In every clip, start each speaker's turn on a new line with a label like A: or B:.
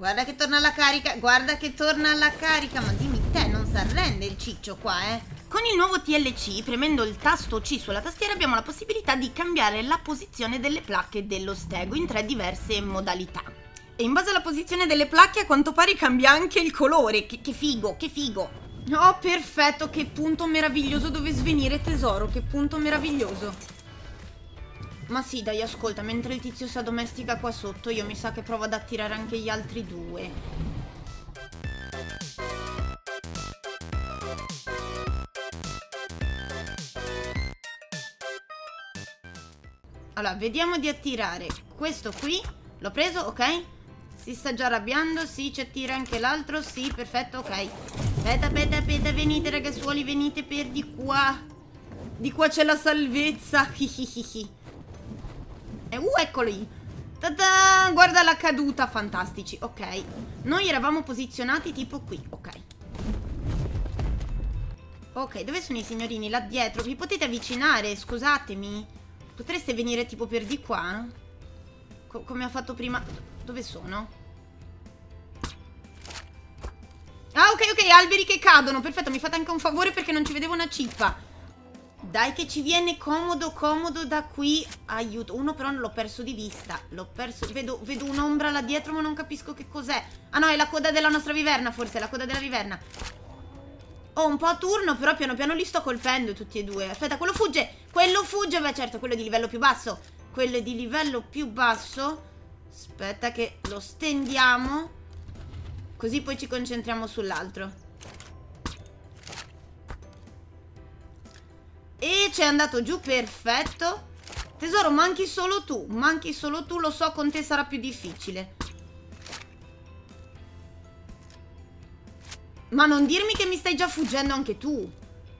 A: Guarda che torna alla carica, guarda che torna alla carica. Ma dimmi te, non si arrende il ciccio qua, eh? Con il nuovo TLC, premendo il tasto C sulla tastiera, abbiamo la possibilità di cambiare la posizione delle placche dello stego in tre diverse modalità. E in base alla posizione delle placche, a quanto pare cambia anche il colore. Che, che figo, che figo. Oh, perfetto, che punto meraviglioso dove svenire tesoro, che punto meraviglioso. Ma sì, dai, ascolta, mentre il tizio si addomestica qua sotto, io mi sa che provo ad attirare anche gli altri due. Allora, vediamo di attirare questo qui. L'ho preso, ok? Si sta già arrabbiando, sì, ci attira anche l'altro, sì, perfetto, ok. Aspetta, aspetta, aspetta, venite ragazzuoli, venite per di qua. Di qua c'è la salvezza, hihihihi. E uh, eccoli. Ta-da! Guarda la caduta, fantastici. Ok. Noi eravamo posizionati tipo qui, ok. Ok, dove sono i signorini? Là dietro. Vi potete avvicinare? Scusatemi. Potreste venire tipo per di qua? Co come ha fatto prima... Dove sono? Ah, ok, ok, alberi che cadono. Perfetto, mi fate anche un favore perché non ci vedevo una cippa. Dai che ci viene comodo, comodo da qui. Aiuto. Uno però l'ho perso di vista. L'ho perso... Vedo, vedo un'ombra là dietro ma non capisco che cos'è. Ah no, è la coda della nostra viverna forse, è la coda della viverna. Ho oh, un po' a turno, però piano piano li sto colpendo tutti e due. Aspetta, quello fugge. Quello fugge. Beh, certo, quello è di livello più basso. Quello è di livello più basso. Aspetta che lo stendiamo. Così poi ci concentriamo sull'altro. E c'è andato giù, perfetto. Tesoro, manchi solo tu. Manchi solo tu, lo so, con te sarà più difficile. Ma non dirmi che mi stai già fuggendo anche tu.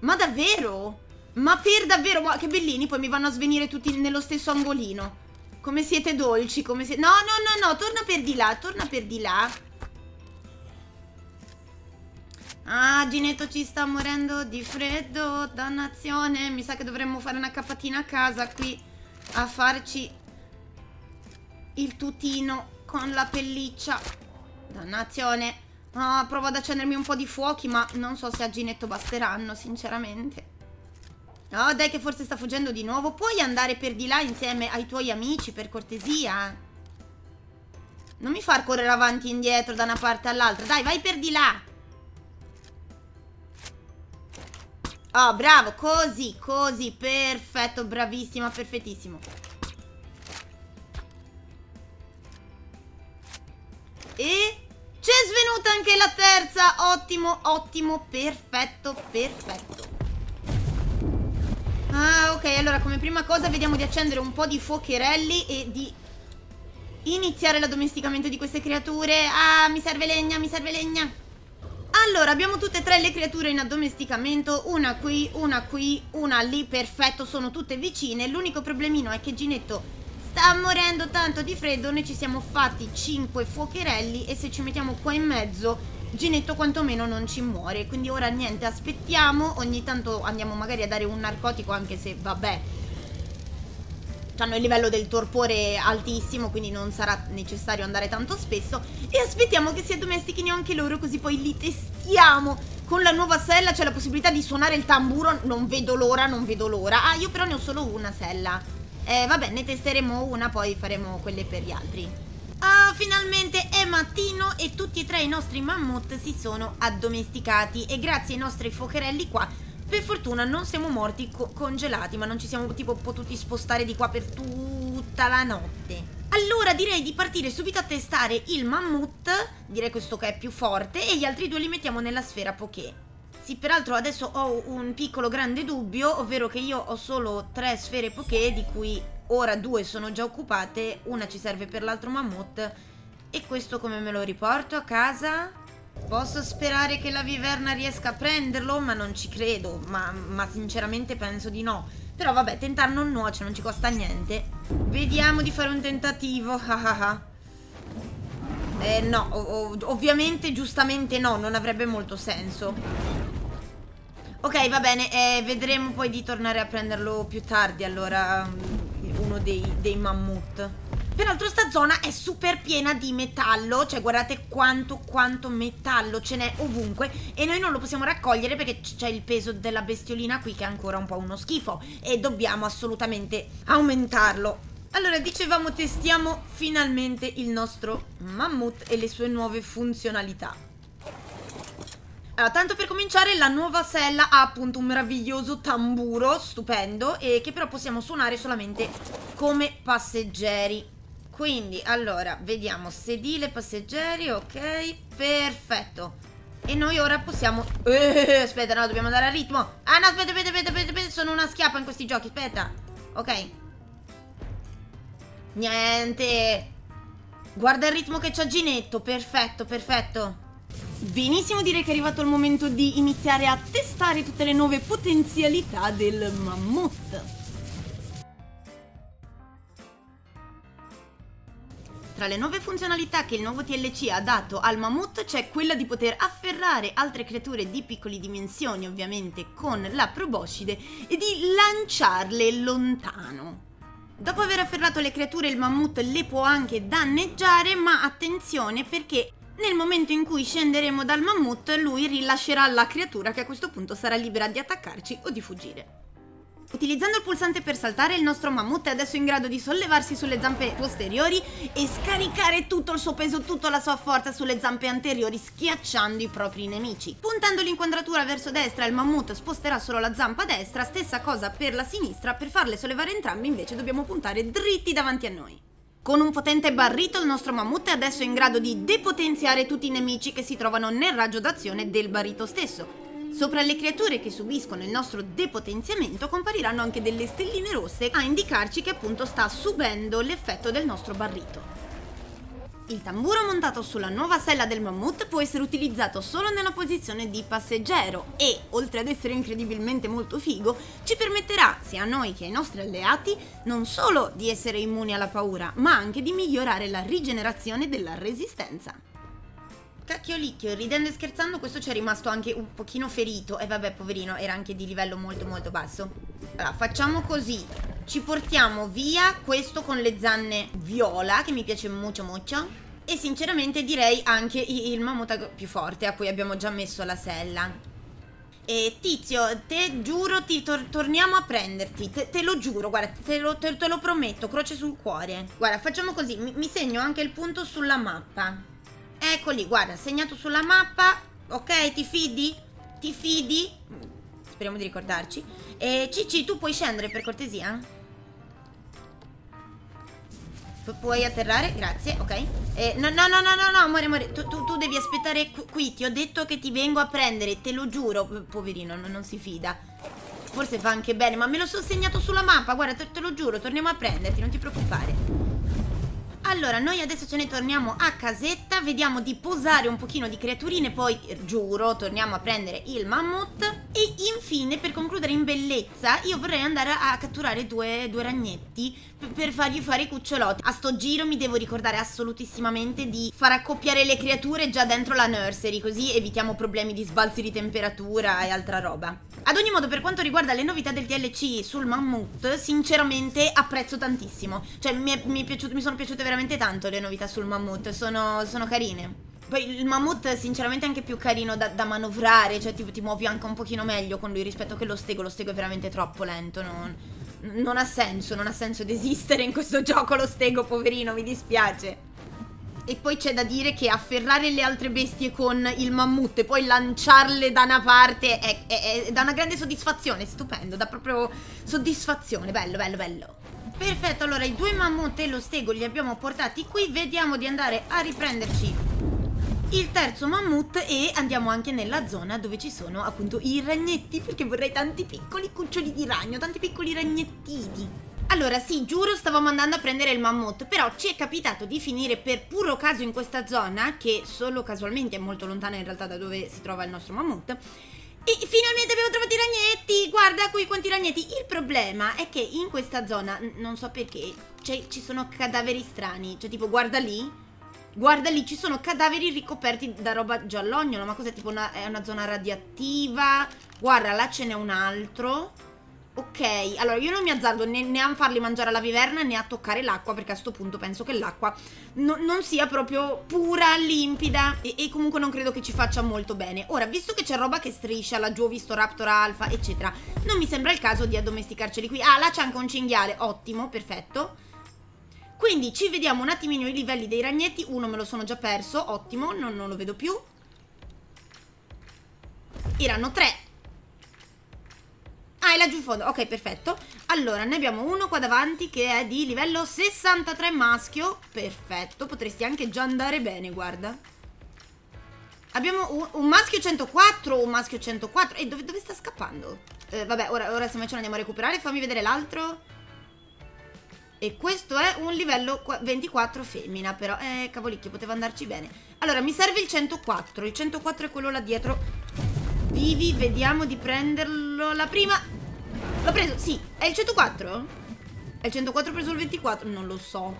A: Ma davvero? Ma per davvero? Ma che bellini, poi mi vanno a svenire tutti nello stesso angolino. Come siete dolci, come siete... No, no, no, no, torna per di là, torna per di là. Ah, Ginetto ci sta morendo di freddo, dannazione. Mi sa che dovremmo fare una cappatina a casa qui a farci il tutino con la pelliccia. Dannazione. Ah, provo ad accendermi un po' di fuochi, ma non so se a Ginetto basteranno, sinceramente. Oh, dai che forse sta fuggendo di nuovo. Puoi andare per di là insieme ai tuoi amici, per cortesia? Non mi far correre avanti e indietro da una parte all'altra. Dai, vai per di là. Oh, bravo, così, così, perfetto, bravissima, perfettissimo. E c'è svenuta anche la terza, ottimo, ottimo, perfetto, perfetto. Ah, ok, allora come prima cosa vediamo di accendere un po' di fuocherelli e di iniziare l'addomesticamento di queste creature. Ah, mi serve legna, mi serve legna. Allora, abbiamo tutte e tre le creature in addomesticamento, una qui, una qui, una lì, perfetto, sono tutte vicine. L'unico problemino è che Ginetto sta morendo tanto di freddo, noi ci siamo fatti 5 fuocherelli e se ci mettiamo qua in mezzo, Ginetto quantomeno non ci muore. Quindi ora niente, aspettiamo, ogni tanto andiamo magari a dare un narcotico anche se, vabbè, hanno il livello del torpore altissimo, quindi non sarà necessario andare tanto spesso. E aspettiamo che si addomestichino anche loro, così poi li testiamo. Con la nuova sella c'è la possibilità di suonare il tamburo, non vedo l'ora, non vedo l'ora. Ah, io però ne ho solo una sella. Eh, vabbè, ne testeremo una, poi faremo quelle per gli altri. Ah, finalmente è mattino e tutti e tre i nostri mammut si sono addomesticati e grazie ai nostri fuocherelli qua per fortuna non siamo morti co congelati, ma non ci siamo tipo potuti spostare di qua per tutta la notte. Allora direi di partire subito a testare il mammut, direi questo che è più forte, e gli altri due li mettiamo nella sfera Poké. Sì, peraltro adesso ho un piccolo grande dubbio, ovvero che io ho solo tre sfere Poké, di cui ora due sono già occupate, una ci serve per l'altro mammut, e questo come me lo riporto a casa? Posso sperare che la viverna riesca a prenderlo, ma non ci credo, ma, ma sinceramente penso di no. Però vabbè, tentare non nuoce, non ci costa niente. Vediamo di fare un tentativo, Eh no, ovviamente, giustamente no, non avrebbe molto senso. Ok, va bene, eh, vedremo poi di tornare a prenderlo più tardi, allora, uno dei, dei mammut. Peraltro sta zona è super piena di metallo, cioè guardate quanto quanto metallo ce n'è ovunque e noi non lo possiamo raccogliere perché c'è il peso della bestiolina qui che è ancora un po' uno schifo e dobbiamo assolutamente aumentarlo. Allora, dicevamo, testiamo finalmente il nostro mammut e le sue nuove funzionalità. Allora, tanto per cominciare, la nuova sella ha appunto un meraviglioso tamburo, stupendo, e che però possiamo suonare solamente come passeggeri. Quindi, allora, vediamo, sedile passeggeri, ok, perfetto. E noi ora possiamo... Eh, aspetta, no, dobbiamo andare a ritmo. Ah, no, aspetta, aspetta, aspetta, aspetta, aspetta, sono una schiappa in questi giochi, aspetta. Ok. Niente. Guarda il ritmo che c'ha Ginetto, perfetto, perfetto. Benissimo, direi che è arrivato il momento di iniziare a testare tutte le nuove potenzialità del mammut. Tra le nuove funzionalità che il nuovo TLC ha dato al Mammut c'è quella di poter afferrare altre creature di piccole dimensioni, ovviamente con la proboscide, e di lanciarle lontano. Dopo aver afferrato le creature il Mammut le può anche danneggiare, ma attenzione perché nel momento in cui scenderemo dal Mammut lui rilascerà la creatura che a questo punto sarà libera di attaccarci o di fuggire. Utilizzando il pulsante per saltare, il nostro mammut è adesso in grado di sollevarsi sulle zampe posteriori e scaricare tutto il suo peso, tutta la sua forza sulle zampe anteriori, schiacciando i propri nemici. Puntando l'inquadratura verso destra, il mammut sposterà solo la zampa destra, stessa cosa per la sinistra, per farle sollevare entrambe invece dobbiamo puntare dritti davanti a noi. Con un potente barrito il nostro mammut è adesso in grado di depotenziare tutti i nemici che si trovano nel raggio d'azione del barrito stesso, Sopra le creature che subiscono il nostro depotenziamento compariranno anche delle stelline rosse a indicarci che appunto sta subendo l'effetto del nostro barrito. Il tamburo montato sulla nuova sella del mammut può essere utilizzato solo nella posizione di passeggero e, oltre ad essere incredibilmente molto figo, ci permetterà, sia a noi che ai nostri alleati, non solo di essere immuni alla paura, ma anche di migliorare la rigenerazione della resistenza. Cacchio licchio, ridendo e scherzando questo ci è rimasto anche un pochino ferito E vabbè poverino, era anche di livello molto molto basso Allora, facciamo così Ci portiamo via questo con le zanne viola Che mi piace molto molto E sinceramente direi anche il mammut più forte A cui abbiamo già messo la sella e Tizio, te giuro, ti tor torniamo a prenderti. Te, te, lo giuro, guarda, te lo, te, te lo, prometto, croce sul cuore. Guarda, facciamo così, mi, mi segno anche il punto sulla mappa. Eccoli, guarda, segnato sulla mappa. Ok, ti fidi? Ti fidi? Speriamo di ricordarci. E Cici, tu puoi scendere per cortesia? Pu puoi atterrare? Grazie, ok. Eh, no, no, no, no, no, no, amore, amore. Tu, tu, tu devi aspettare qui. Ti ho detto che ti vengo a prendere, te lo giuro. Poverino, non, non si fida. Forse fa anche bene, ma me lo sono segnato sulla mappa. Guarda, te, te lo giuro, torniamo a prenderti, non ti preoccupare. Allora, noi adesso ce ne torniamo a casetta, vediamo di posare un pochino di creaturine, poi, giuro, torniamo a prendere il mammut. E infine, per concludere in bellezza, io vorrei andare a catturare due, due ragnetti per fargli fare i cucciolotti. A sto giro mi devo ricordare assolutissimamente di far accoppiare le creature già dentro la nursery, così evitiamo problemi di sbalzi di temperatura e altra roba. Ad ogni modo, per quanto riguarda le novità del TLC sul mammut, sinceramente apprezzo tantissimo. Cioè, mi, è, mi, è piaciuto, mi sono piaciute veramente tanto le novità sul mammut, sono, sono carine. Poi il mammut sinceramente è anche più carino da, da manovrare, cioè ti, ti, muovi anche un pochino meglio con lui rispetto che lo stego, lo stego è veramente troppo lento, non, non ha senso, non ha senso di esistere in questo gioco lo stego, poverino, mi dispiace. E poi c'è da dire che afferrare le altre bestie con il mammut e poi lanciarle da una parte è, è, è da una grande soddisfazione, stupendo, da proprio soddisfazione, bello, bello, bello. Perfetto, allora i due mammut e lo stego li abbiamo portati qui, vediamo di andare a riprenderci il terzo mammut e andiamo anche nella zona dove ci sono appunto i ragnetti perché vorrei tanti piccoli cuccioli di ragno, tanti piccoli ragnettini. Allora, sì, giuro stavamo andando a prendere il mammut, però ci è capitato di finire per puro caso in questa zona, che solo casualmente è molto lontana in realtà da dove si trova il nostro mammut, e finalmente abbiamo trovato i ragnetti! Guarda qui quanti ragnetti! Il problema è che in questa zona, non so perché, ci sono cadaveri strani. Cioè tipo, guarda lì, guarda lì, ci sono cadaveri ricoperti da roba giallognolo. Ma cos'è? Tipo una, è una zona radioattiva? Guarda, là ce n'è un altro. Ok, allora io non mi azzardo né, né, a farli mangiare alla viverna né a toccare l'acqua perché a questo punto penso che l'acqua no, non sia proprio pura, limpida e, e, comunque non credo che ci faccia molto bene. Ora, visto che c'è roba che striscia, laggiù ho visto Raptor Alpha, eccetera, non mi sembra il caso di addomesticarceli qui. Ah, là c'è anche un cinghiale, ottimo, perfetto. Quindi ci vediamo un attimino i livelli dei ragnetti, uno me lo sono già perso, ottimo, non, non lo vedo più. Erano tre Ah, è laggiù in fondo. Ok, perfetto. Allora, ne abbiamo uno qua davanti che è di livello 63 maschio. Perfetto. Potresti anche già andare bene, guarda. Abbiamo un, un maschio 104, un maschio 104. E dove, dove sta scappando? Eh, vabbè, ora, ora se invece lo andiamo a recuperare, fammi vedere l'altro. E questo è un livello 24 femmina, però. Eh, cavolicchio, poteva andarci bene. Allora, mi serve il 104. Il 104 è quello là dietro Vivi, vediamo di prenderlo la prima. L'ho preso, sì. È il 104? È il 104 preso il 24? Non lo so.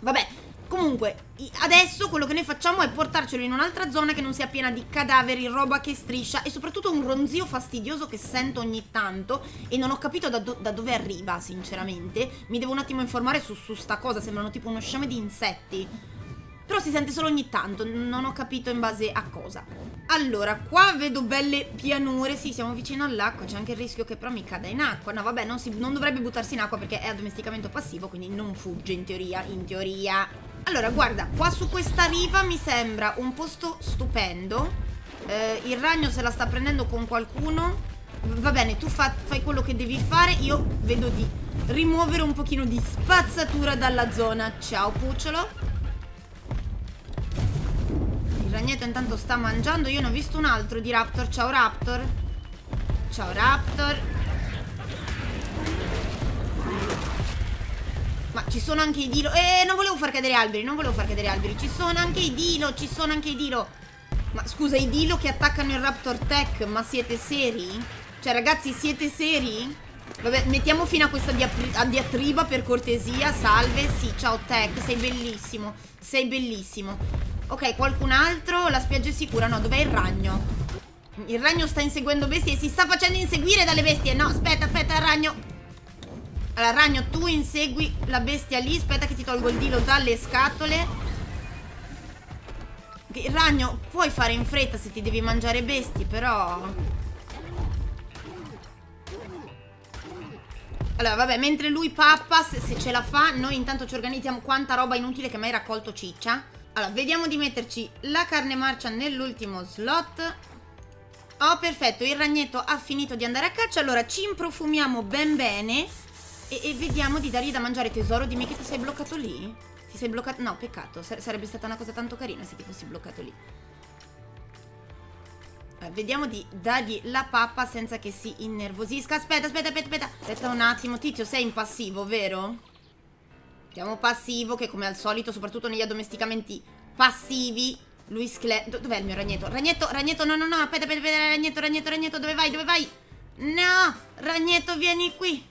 A: Vabbè, comunque, adesso quello che noi facciamo è portarcelo in un'altra zona che non sia piena di cadaveri, roba che striscia e soprattutto un ronzio fastidioso che sento ogni tanto e non ho capito da, do da dove arriva, sinceramente. Mi devo un attimo informare su, su sta cosa, sembrano tipo uno sciame di insetti. Però si sente solo ogni tanto, non ho capito in base a cosa. Allora, qua vedo belle pianure, sì, siamo vicino all'acqua, c'è anche il rischio che però mi cada in acqua. No, vabbè, non, si, non dovrebbe buttarsi in acqua perché è addomesticamento passivo, quindi non fugge in teoria, in teoria. Allora, guarda, qua su questa riva mi sembra un posto stupendo. Eh, il ragno se la sta prendendo con qualcuno. Va bene, tu fa, fai quello che devi fare, io vedo di rimuovere un pochino di spazzatura dalla zona. Ciao, cucciolo. Il ragnetto intanto sta mangiando. Io ne ho visto un altro di Raptor. Ciao Raptor. Ciao Raptor. Ma ci sono anche i dilo. Eh, non volevo far cadere alberi. Non volevo far cadere alberi. Ci sono anche i dilo. Ci sono anche i dilo. Ma scusa, i dilo che attaccano il Raptor Tech. Ma siete seri? Cioè, ragazzi, siete seri? Vabbè, mettiamo fine a questa diatriba per cortesia. Salve. Sì, ciao Tech. Sei bellissimo. Sei bellissimo. Ok, qualcun altro? La spiaggia è sicura? No, dov'è il ragno? Il ragno sta inseguendo bestie si sta facendo inseguire dalle bestie. No, aspetta, aspetta, ragno. Allora, ragno, tu insegui la bestia lì. Aspetta che ti tolgo il dilo dalle scatole. Il ragno, puoi fare in fretta se ti devi mangiare bestie, però... Allora, vabbè, mentre lui pappa, se, ce la fa, noi intanto ci organizziamo quanta roba inutile che mi hai raccolto ciccia. Allora, vediamo di metterci la carne marcia nell'ultimo slot. Oh, perfetto, il ragnetto ha finito di andare a caccia. Allora, ci improfumiamo ben bene e, e vediamo di dargli da mangiare tesoro. Dimmi che ti sei bloccato lì? Ti sei bloccato? No, peccato. Sarebbe stata una cosa tanto carina se ti fossi bloccato lì. Allora, vediamo di dargli la pappa senza che si innervosisca. Aspetta, aspetta, aspetta, aspetta. Aspetta un attimo. Tizio, sei impassivo, vero? Mettiamo passivo che come al solito, soprattutto negli addomesticamenti passivi, Luis Cle... Dov'è il mio ragnetto? Ragnetto, ragnetto, no, no, no, aspetta, aspetta, aspetta, ragnetto, ragnetto, ragnetto, dove vai, dove vai? No, ragnetto, vieni qui.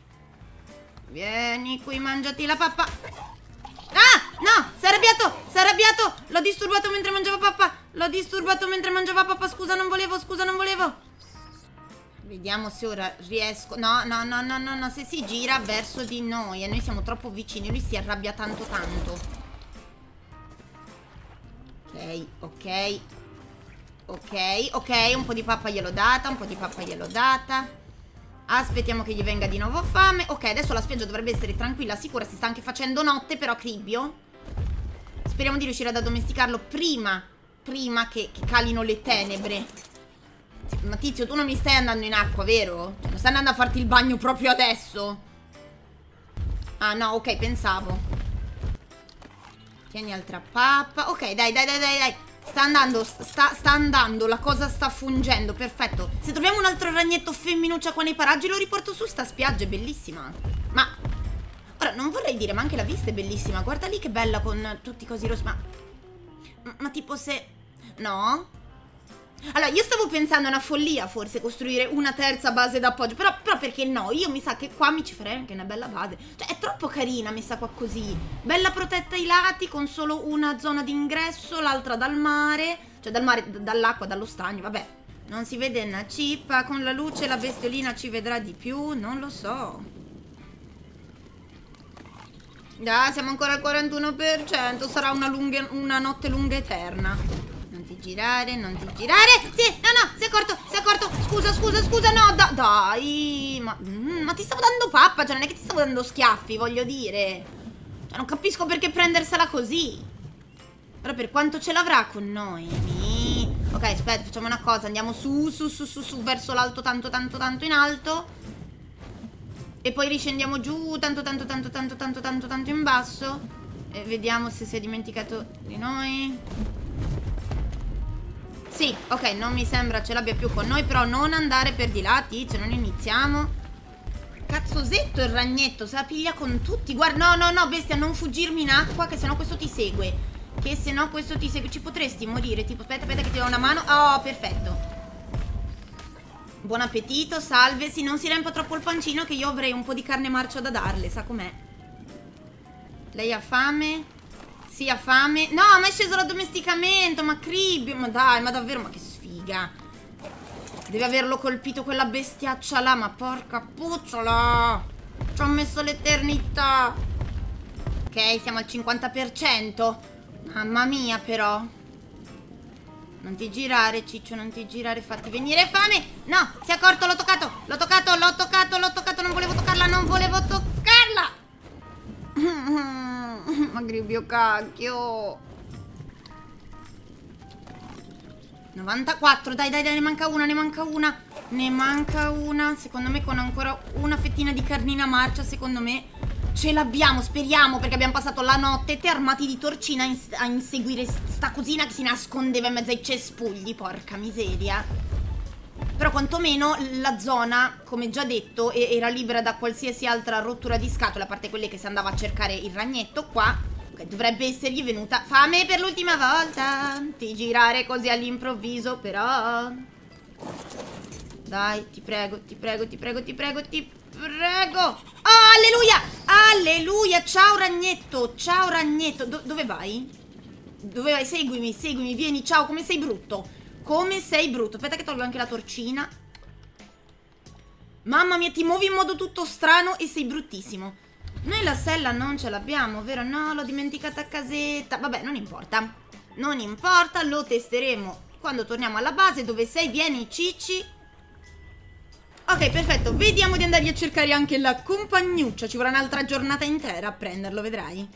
A: Vieni qui, mangiati la pappa. Ah, no, si è arrabbiato, si è arrabbiato. L'ho disturbato mentre mangiava pappa. L'ho disturbato mentre mangiava pappa, scusa, non volevo, scusa, non volevo. Vediamo se ora riesco. No, no, no, no, no, no Se si gira verso di noi E noi siamo troppo vicini Lui si arrabbia tanto tanto. Ok, ok. Ok, ok Un po' di pappa gliel'ho data Un po' di pappa gliel'ho data. Aspettiamo che gli venga di nuovo fame. Ok, adesso la spiaggia dovrebbe essere tranquilla Sicura, si sta anche facendo notte Però cribbio Speriamo di riuscire ad addomesticarlo prima Prima che, che calino le tenebre ma tizio, tu non mi stai andando in acqua, vero? Cioè, non stai andando a farti il bagno proprio adesso? Ah, no, ok, pensavo. Tieni altra pappa. Ok, dai, dai, dai, dai, dai. Sta andando, sta, sta andando, la cosa sta fungendo, perfetto. Se troviamo un altro ragnetto femminuccia qua nei paraggi, lo riporto su sta spiaggia, è bellissima. Ma, ora, non vorrei dire, ma anche la vista è bellissima. Guarda lì che bella con tutti così rossi, ma... Ma tipo se... No? Allora, io stavo pensando a una follia forse costruire una terza base d'appoggio, però, però perché no? Io mi sa che qua mi ci farei anche una bella base. Cioè, è troppo carina messa qua così. Bella protetta ai lati, con solo una zona d'ingresso, l'altra dal mare. Cioè, dal mare, dall'acqua, dallo stagno, vabbè. Non si vede una cippa, con la luce la bestiolina ci vedrà di più, non lo so. Ah, siamo ancora al 41%, sarà una, lunga, una notte lunga eterna. Ti girare, non ti girare. Sì, no, no, si è accorto, si è accorto. Scusa, scusa, scusa, no, da, dai. Ma, mm, ma ti stavo dando pappa, cioè non è che ti stavo dando schiaffi, voglio dire. Cioè, non capisco perché prendersela così. Però per quanto ce l'avrà con noi? Ok, aspetta, facciamo una cosa. Andiamo su, su, su, su, su, verso l'alto, tanto, tanto, tanto in alto. E poi riscendiamo giù, tanto, tanto, tanto, tanto, tanto, tanto, tanto in basso. E vediamo se si è dimenticato di noi. Sì, ok, non mi sembra ce l'abbia più con noi, però non andare per di là, tizio, non iniziamo. Cazzosetto il ragnetto, se la piglia con tutti. Guarda, no, no, no, bestia, non fuggirmi in acqua, che sennò questo ti segue. Che se no questo ti segue. Ci potresti morire, tipo, aspetta, aspetta che ti do una mano. Oh, perfetto. Buon appetito, salve. Sì, non si riempia troppo il pancino che io avrei un po' di carne marcia da darle, sa com'è. Lei ha fame? Sì, ha fame. No, ma è sceso l'addomesticamento, ma Cribbio. Ma dai, ma davvero, ma che sfiga. Deve averlo colpito quella bestiaccia là, ma porca pucciola. Ci ho messo l'eternità. Ok, siamo al 50%. Mamma mia, però. Non ti girare, Ciccio, non ti girare, fatti venire fame. No, si è accorto, l'ho toccato, l'ho toccato, l'ho toccato, l'ho toccato, non volevo toccarla, non volevo toccarla. Ma gribbio cacchio. 94, dai, dai, dai, ne manca una, ne manca una. Ne manca una. Secondo me con ancora una fettina di carnina marcia, secondo me ce l'abbiamo, speriamo, perché abbiamo passato la notte armati di torcina in a inseguire sta cosina che si nascondeva in mezzo ai cespugli, porca miseria. Però quantomeno la zona, come già detto, era libera da qualsiasi altra rottura di scatole, a parte quelle che si andava a cercare il ragnetto qua. Dovrebbe essergli venuta fame per l'ultima volta. Ti girare così all'improvviso, però... Dai, ti prego, ti prego, ti prego, ti prego, ti prego. Oh, alleluia! Alleluia! Ciao ragnetto, ciao ragnetto. Do dove vai? Dove vai? Seguimi, seguimi, vieni, ciao, come sei brutto. Come sei brutto. Aspetta che tolgo anche la torcina. Mamma mia, ti muovi in modo tutto strano e sei bruttissimo. Noi la sella non ce l'abbiamo, vero? No, l'ho dimenticata a casetta. Vabbè, non importa. Non importa, lo testeremo quando torniamo alla base. Dove sei? Vieni, Cicci. Ok, perfetto. Vediamo di andargli a cercare anche la compagnuccia. Ci vorrà un'altra giornata intera a prenderlo, vedrai.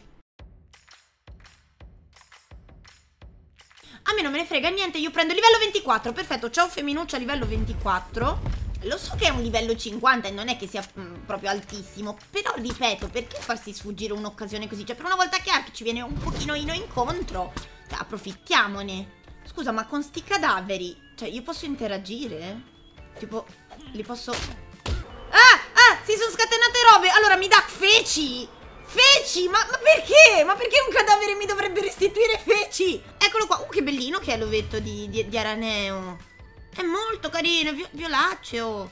A: A me non me ne frega niente, io prendo livello 24. Perfetto, ciao femminuccia livello 24. Lo so che è un livello 50 e non è che sia mh, mm, proprio altissimo, però ripeto, perché farsi sfuggire un'occasione così? Cioè, per una volta che Ark ci viene un pochino incontro, cioè, approfittiamone. Scusa, ma con sti cadaveri, cioè, io posso interagire? Tipo, li posso... Ah! Ah! Si sono scatenate robe! Allora mi dà feci! Feci! Ma, ma, perché? Ma perché un cadavere mi dovrebbe restituire feci? Eccolo qua! Uh, che bellino che è l'ovetto di, di, di, araneo! È molto carino, vi, violaceo!